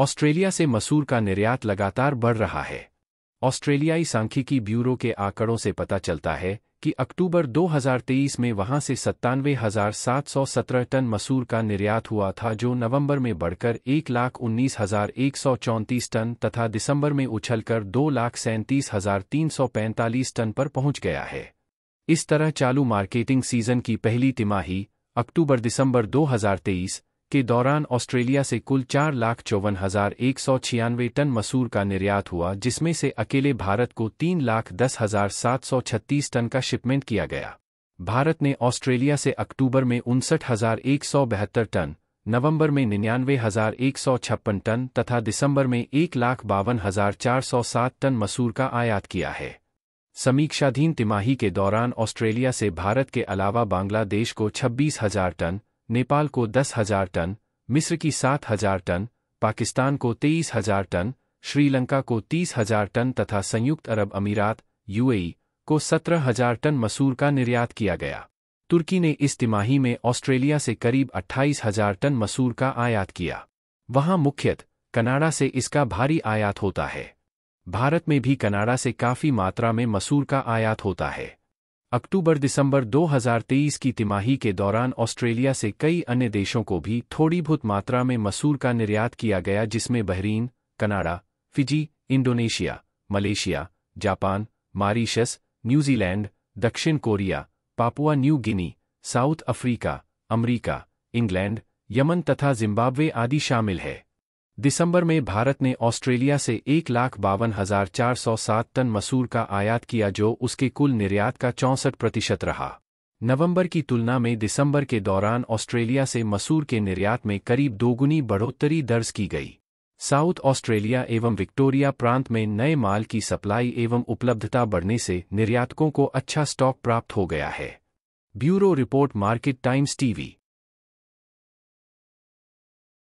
Australia से मसूर का निर्यात लगातार बढ़ रहा है। ऑस्ट्रेलियाई सांख्यिकी ब्यूरो के आंकड़ों से पता चलता है कि अक्टूबर 2023 में वहाँ से सत्तानवे टन मसूर का निर्यात हुआ था, जो नवंबर में बढ़कर एक लाख उन्नीस हज़ार एक सौ चौंतीस टन तथा दिसंबर में उछलकर दो लाख सैंतीस हज़ार तीन सौ पैंतालीस टन पर पहुँच गया है। इस तरह चालू मार्केटिंग सीज़न की पहली तिमाही अक्टूबर दिसंबर 2023 के दौरान ऑस्ट्रेलिया से कुल चार लाख चौवन हज़ार एक सौ छियानवे टन मसूर का निर्यात हुआ, जिसमें से अकेले भारत को तीन लाख दस हज़ार सात सौ छत्तीस टन का शिपमेंट किया गया। भारत ने ऑस्ट्रेलिया से अक्टूबर में उनसठ हज़ार एक सौ बहत्तर टन, नवंबर में निन्यानवे हज़ार एक सौ छप्पन टन तथा दिसंबर में एक लाख बावन हज़ार चार सौ सात टन मसूर का आयात किया है। समीक्षाधीन तिमाही के दौरान ऑस्ट्रेलिया से भारत के अलावा बांग्लादेश को छब्बीस हज़ार टन नेपाल को दस हज़ार टन, मिस्र की सात हज़ार टन, पाकिस्तान को तेईस हज़ार टन, श्रीलंका को तीस हज़ार टन तथा संयुक्त अरब अमीरात, यूएई, को सत्रह हज़ार टन मसूर का निर्यात किया गया। तुर्की ने इस तिमाही में ऑस्ट्रेलिया से करीब अट्ठाईस हज़ार टन मसूर का आयात किया। वहाँ मुख्यत कनाडा से इसका भारी आयात होता है। भारत में भी कनाडा से काफ़ी मात्रा में मसूर का आयात होता है। अक्टूबर दिसंबर 2023 की तिमाही के दौरान ऑस्ट्रेलिया से कई अन्य देशों को भी थोड़ी बहुत मात्रा में मसूर का निर्यात किया गया जिसमें Bahrain, Canada, Fiji, Indonesia, Malaysia, Japan, Mauritius, New Zealand, दक्षिण Korea, Papua New Guinea, South Africa, America, England, Yemen तथा जिम्बाब्वे आदि शामिल है। दिसंबर में भारत ने ऑस्ट्रेलिया से एक लाख बावन हज़ार चार सौ सात टन मसूर का आयात किया जो उसके कुल निर्यात का चौंसठ प्रतिशत रहा। नवंबर की तुलना में दिसंबर के दौरान ऑस्ट्रेलिया से मसूर के निर्यात में करीब दोगुनी बढ़ोतरी दर्ज की गई। साउथ ऑस्ट्रेलिया एवं विक्टोरिया प्रांत में नए माल की सप्लाई एवं उपलब्धता बढ़ने से निर्यातकों को अच्छा स्टॉक प्राप्त हो गया है। Bureau report, Market Times TV.